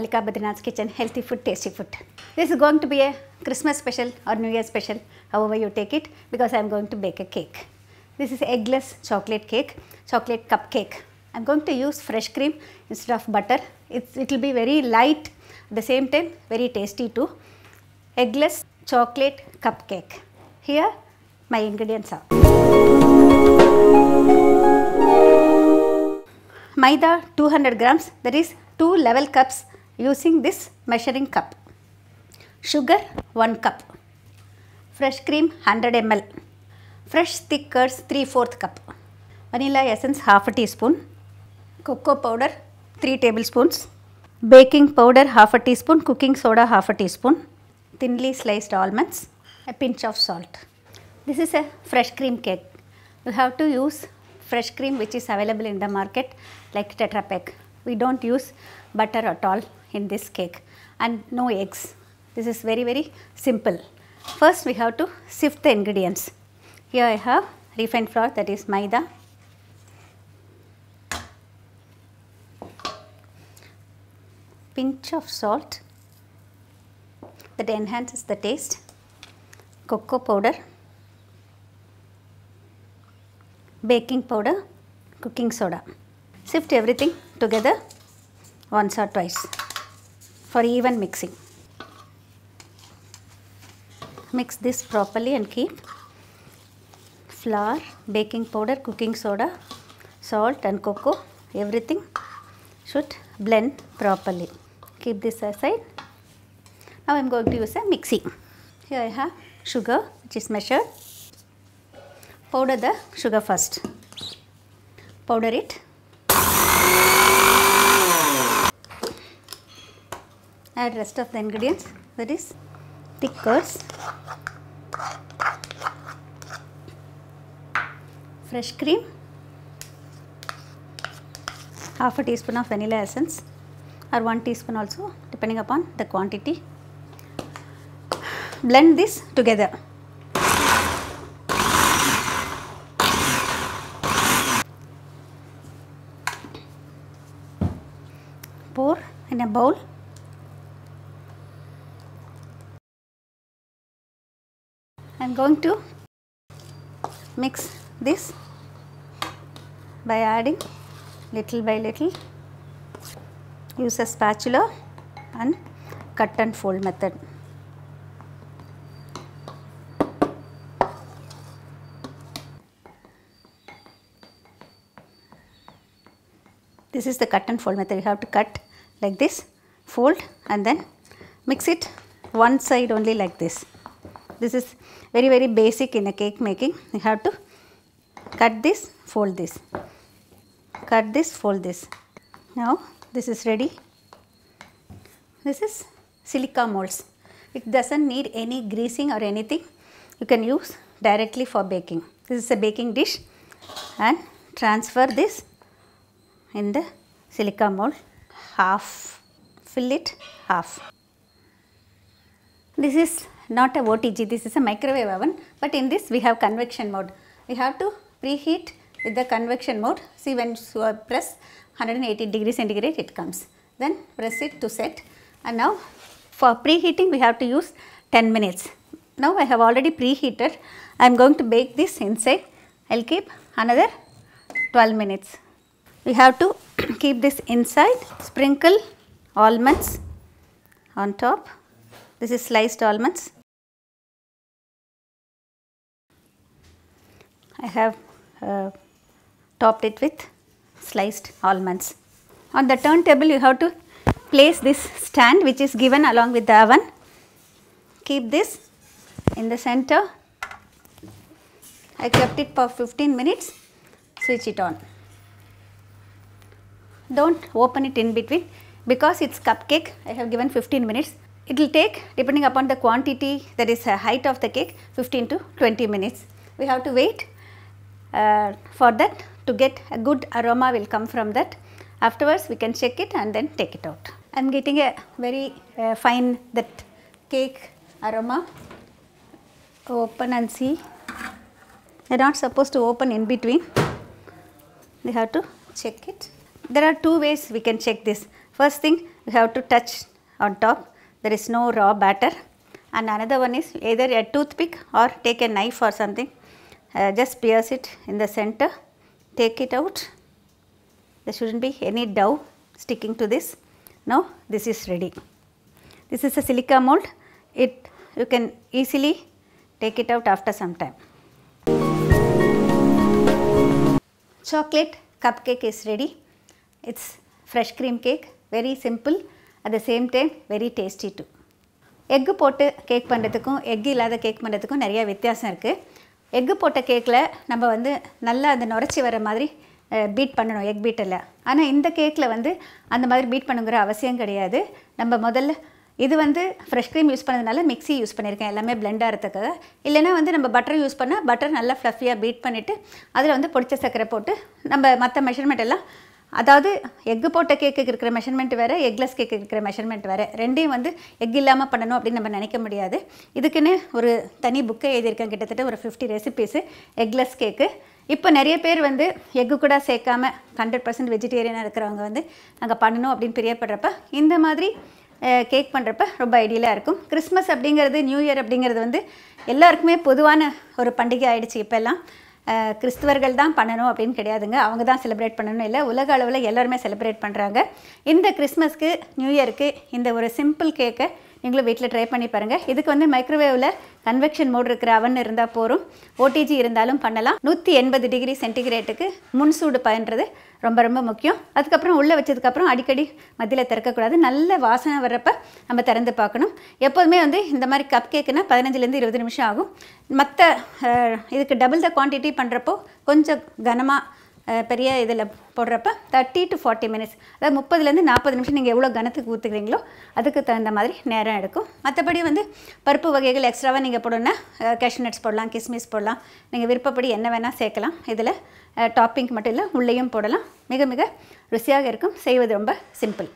Mallika Badrinath's kitchen, healthy food, tasty food. This is going to be a Christmas special or New Year special, however you take it, because I am going to bake a cake. This is eggless chocolate cake, chocolate cupcake. I am going to use fresh cream instead of butter. It will be very light, at the same time very tasty too. Eggless chocolate cupcake. Here my ingredients are. Maida 200 grams that is 2 level cups using this measuring cup. Sugar 1 cup. Fresh cream 100 ml. Fresh thick curds 3 4th cup. Vanilla essence half a teaspoon. Cocoa powder 3 tablespoons. Baking powder half a teaspoon. Cooking soda half a teaspoon. Thinly sliced almonds. A pinch of salt. This is a fresh cream cake. You have to use fresh cream which is available in the market like Tetra Pak. We don't use butter at all in this cake and no eggs. This is very very simple. First we have to sift the ingredients. Here I have refined flour that is maida. Pinch of salt that enhances the taste. Cocoa powder baking powder, cooking soda. Sift everything together once or twice for even mixing. Mix this properly and keep flour, baking powder, cooking soda, salt and cocoa everything should blend properly. Keep this aside. Now I am going to use a mixie. Here I have sugar which is measured powder the sugar first. Powder it. Add rest of the ingredients that is thick curds, fresh cream, half a teaspoon of vanilla essence or 1 teaspoon also depending upon the quantity. Blend this together. pour in a bowl. I am going to mix this by adding little by little. Use a spatula and cut and fold method. this is the cut and fold method you have to cut like this fold and then mix it one side only like this this is very very basic in a cake making. You have to cut this fold this. Cut this fold this. Now this is ready. This is silica molds. It doesn't need any greasing or anything. You can use directly for baking. This is a baking dish. And transfer this in the silica mold. Half fill it half. This is not a OTG this is a microwave oven but in this we have convection mode. We have to preheat with the convection mode. See when you uh, press 180 degree centigrade it comes. Then press it to set. And now for preheating we have to use 10 minutes. Now I have already preheated. I am going to bake this inside. I will keep another 12 minutes. We have to keep this inside. Sprinkle almonds on top. This is sliced almonds I have uh, topped it with sliced almonds. On the turntable you have to place this stand which is given along with the oven. Keep this in the center. I kept it for 15 minutes. Switch it on. Don't open it in between. Because it's cupcake I have given 15 minutes. It will take depending upon the quantity that is the height of the cake 15 to 20 minutes. We have to wait uh, for that to get a good aroma will come from that. Afterwards we can check it and then take it out. I am getting a very uh, fine that cake aroma. Open and see. They are not supposed to open in between. We have to check it. There are two ways we can check this. First thing you have to touch on top. There is no raw batter. And another one is either a toothpick or take a knife or something. Uh, just pierce it in the center. Take it out. There shouldn't be any dough sticking to this. Now this is ready. This is a silica mold. It you can easily take it out after some time. Chocolate cupcake is ready. It's fresh cream cake, very simple, at the same time very tasty too. Egg போட்டு cake பண்ணுறதுக்கும் egg இல்லாத cake பண்ணுறதுக்கும் நிறைய வித்தியாசம் இருக்குது egg போட்ட கேக்கில் நம்ம வந்து நல்லா அந்த நுரைச்சி வர மாதிரி பீட் பண்ணணும் எக் பீட்டில் ஆனால் இந்த கேக்கில் வந்து அந்த மாதிரி பீட் பண்ணுங்கிற அவசியம் கிடையாது. நம்ம முதல்ல இது வந்து ஃப்ரெஷ் க்ரீம் யூஸ் பண்ணதுனால மிக்ஸி யூஸ் பண்ணியிருக்கேன். எல்லாமே பிளெண்ட் ஆகிறதுக்காக இல்லைனா வந்து நம்ம பட்டர் யூஸ் பண்ணால் பட்டர் நல்லா ஃப்ளஃபியாக பீட் பண்ணிவிட்டு அதில் வந்து பொடிச்ச சர்க்கரை போட்டு நம்ம மற்ற மெஷர்மெண்ட் எல்லாம் அதாவது எக்கு போட்ட கேக்குக்கு இருக்கிற மெஷர்மெண்ட் வேறு எக்லெஸ் கேக்கு இருக்கிற மெஷர்மெண்ட் வேறு. ரெண்டையும் வந்து எக் இல்லாமல் பண்ணணும் அப்படின்னு நம்ம நினைக்க முடியாது. இதுக்குன்னு ஒரு தனி புக்கை எழுதியிருக்கேன். கிட்டத்தட்ட ஒரு ஃபிஃப்டி ரெசிபீஸு எக்லெஸ் கேக்கு இப்போ நிறைய பேர் வந்து எக்கு கூட சேர்க்காம ஹண்ட்ரட் பர்சன்ட் வெஜிடேரியனாக இருக்கிறவங்க வந்து நாங்கள் பண்ணணும் அப்படின்னு பிரியப்படுறப்ப இந்த மாதிரி கேக் பண்ணுறப்ப ரொம்ப ஐடியலாக இருக்கும். கிறிஸ்மஸ் அப்படிங்கிறது நியூ இயர் அப்படிங்கிறது வந்து எல்லாருக்குமே பொதுவான ஒரு பண்டிகை ஆகிடுச்சு இப்போல்லாம். கிறிஸ்துவர்கள் தான் பண்ணணும் அப்படின்னு கிடையாதுங்க. அவங்க தான் செலிப்ரேட் பண்ணணும் இல்லை. உலக அளவில் எல்லாருமே செலிப்ரேட் பண்ணுறாங்க இந்த கிறிஸ்மஸ்க்கு நியூ இயருக்கு இந்த ஒரு சிம்பிள் கேக்கை நீங்களும் வீட்டில் ட்ரை பண்ணி பாருங்கள் இதுக்கு வந்து மைக்ரோவேவில் கன்வெக்ஷன் மோட் இருக்கிற அவன் இருந்தால் போதும். ஓடிஜி இருந்தாலும் பண்ணலாம். நூற்றி எண்பது டிகிரி சென்டிகிரேட்டுக்கு முன் சூடு பண்ணுறது ரொம்ப ரொம்ப முக்கியம். அதுக்கப்புறம் உள்ளே வச்சதுக்கப்புறம் அடிக்கடி மத்தியில் திறக்கக்கூடாது. நல்ல வாசனை வர்றப்ப நம்ம திறந்து பார்க்கணும். எப்போதுமே வந்து இந்த மாதிரி கப் கேக்குனா பதினஞ்சுலேருந்து இருபது நிமிஷம் ஆகும். மற்ற இதுக்கு டபுள் த குவான்டிட்டி பண்ணுறப்போ கொஞ்சம் கனமாக பெரிய இதில் போடுறப்ப தேர்ட்டி டு ஃபார்ட்டி மினிட்ஸ் அதாவது முப்பதுலேருந்து நாற்பது நிமிஷம் நீங்கள் எவ்வளோ கனத்துக்கு ஊற்றுக்கிறீங்களோ அதுக்கு தகுந்த மாதிரி நேரம் எடுக்கும். மற்றபடி வந்து பருப்பு வகைகள் எக்ஸ்ட்ராவாக நீங்கள் போடணுன்னா கேஷ்யூ நட்ஸ் போடலாம் கிஸ்மிஸ் போடலாம். நீங்கள் விருப்பப்படி என்ன வேணால் சேர்க்கலாம். இதில் டாப்பிங் மட்டும் இல்லை உள்ளேயும் போடலாம். மிக மிக ருசியாக இருக்கும். செய்வது ரொம்ப சிம்பிள்